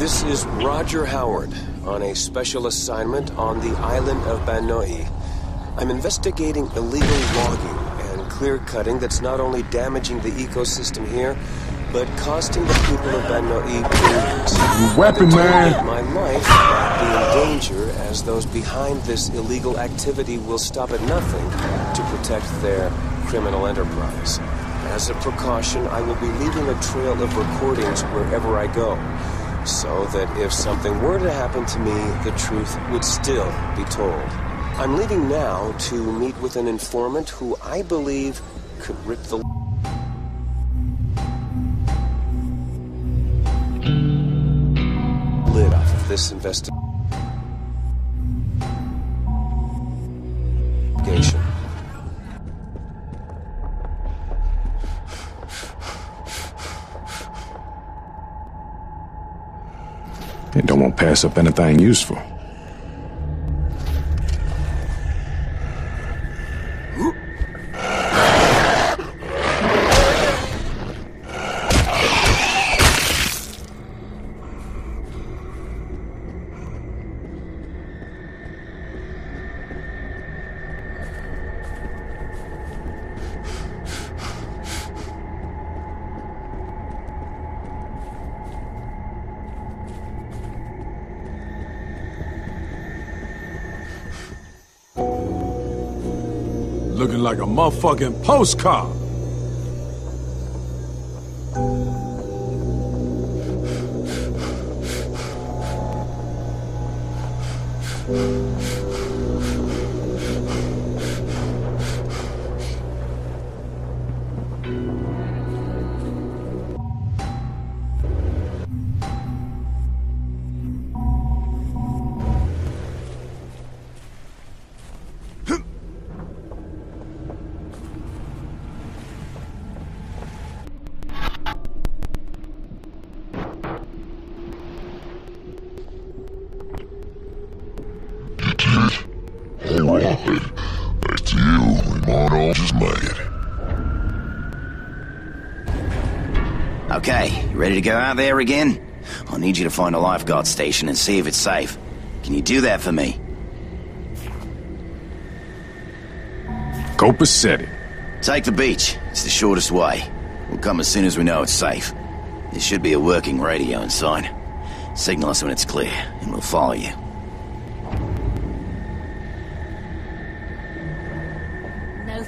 This is Roger Howard on a special assignment on the island of Banoi. I'm investigating illegal logging and clear cutting that's not only damaging the ecosystem here, but costing the people of Banoi billions. Weapon man! My life might be in danger as those behind this illegal activity will stop at nothing to protect their criminal enterprise. As a precaution, I will be leaving a trail of recordings wherever I go, so that if something were to happen to me, the truth would still be told. I'm leaving now to meet with an informant who I believe could rip the lid off of this investigation. They don't want to pass up anything useful. Looking like a motherfucking postcard. Back to you. We might all just made it. Okay, you ready to go out there again? I need you to find a lifeguard station and see if it's safe. Can you do that for me? Copa said it. Take the beach. It's the shortest way. We'll come as soon as we know it's safe. There should be a working radio inside. Signal us when it's clear, and we'll follow you.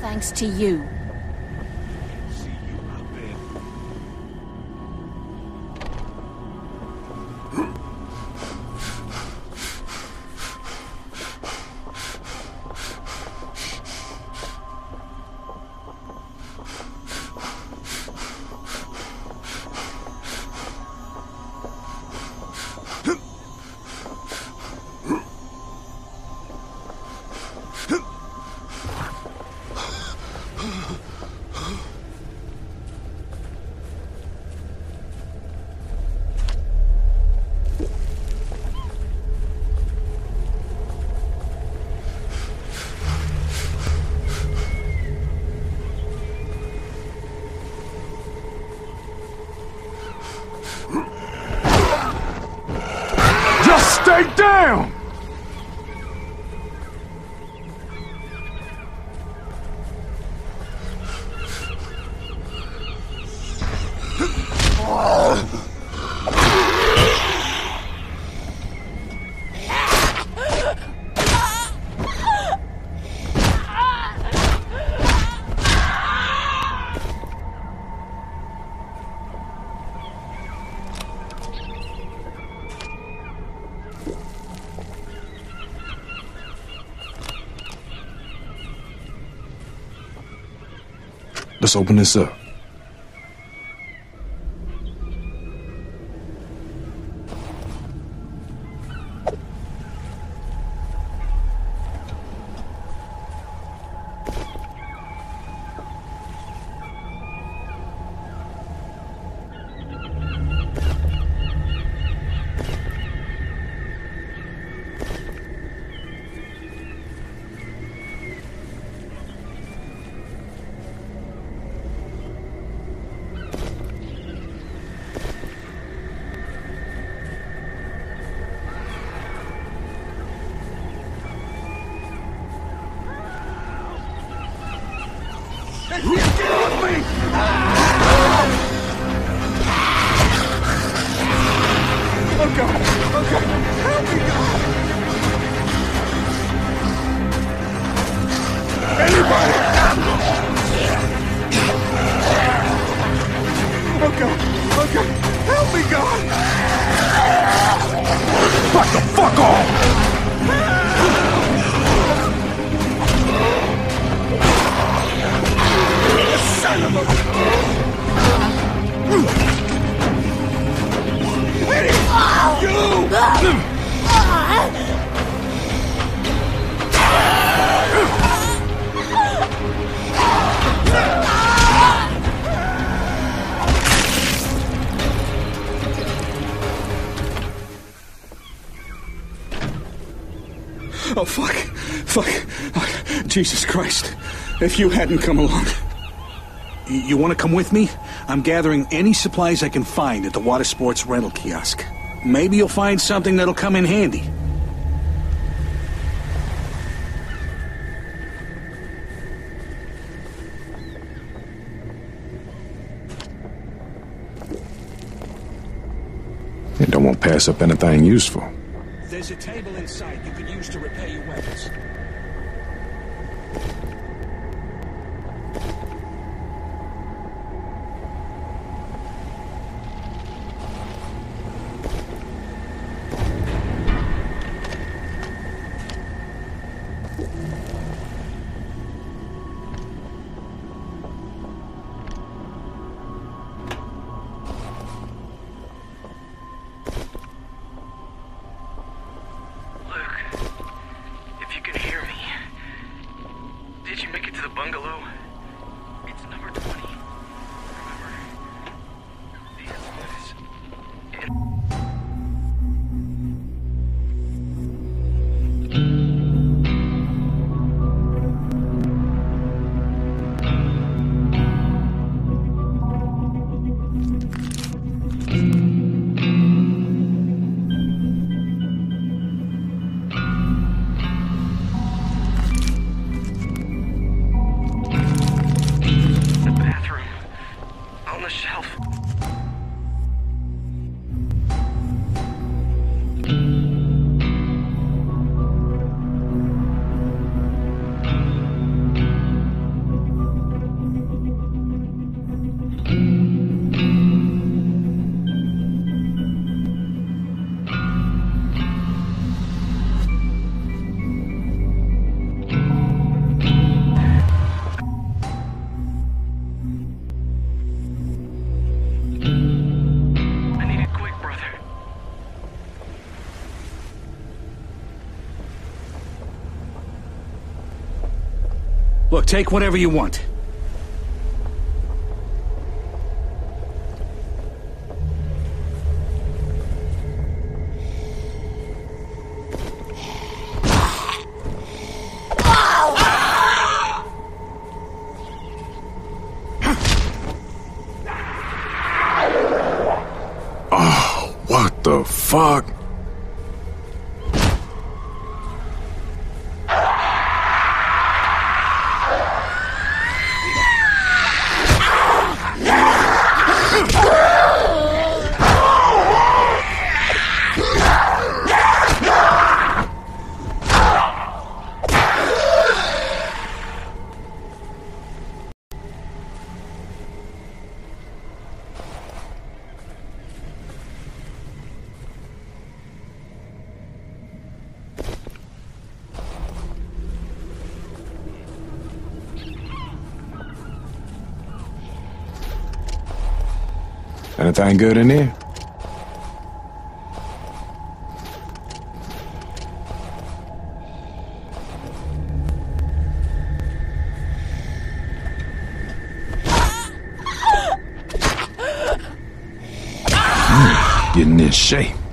Thanks to you. Stay down! Let's open this up. Oh, fuck. Fuck. Oh, Jesus Christ. If you hadn't come along. You want to come with me? I'm gathering any supplies I can find at the water sports rental kiosk. Maybe you'll find something that'll come in handy. And don't want to pass up anything useful. There's a table inside you could use to repair your weapons. Take whatever you want. Oh, what the fuck? Anything good in here? Getting in shape.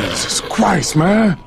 Jesus Christ, man.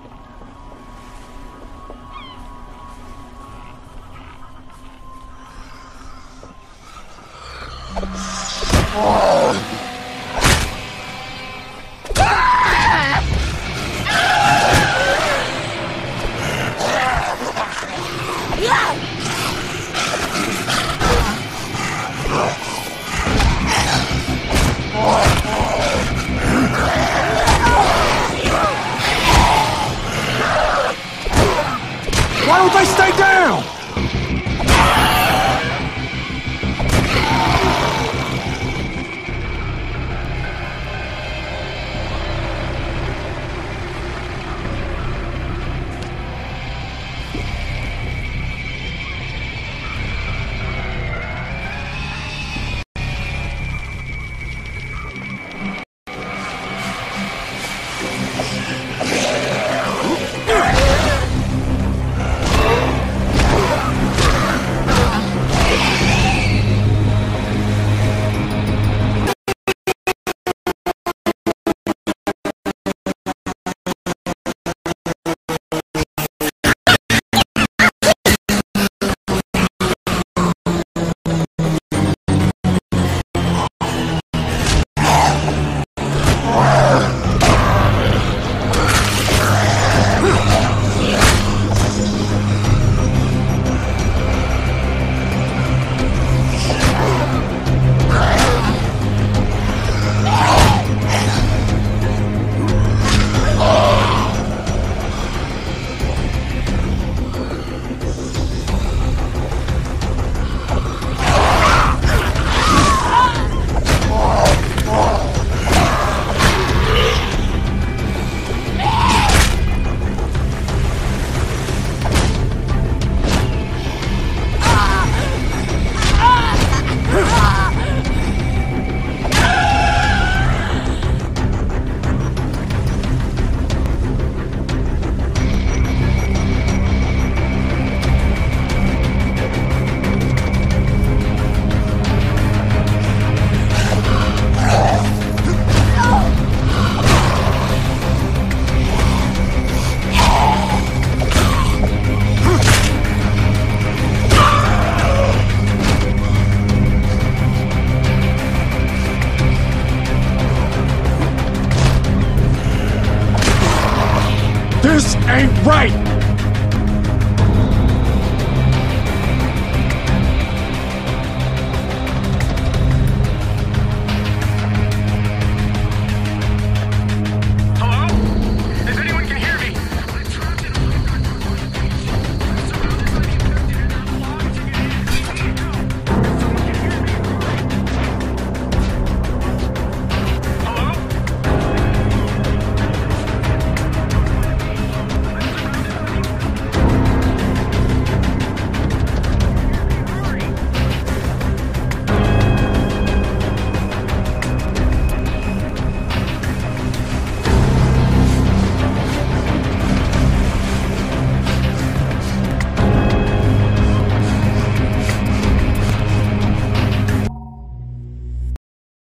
This ain't right!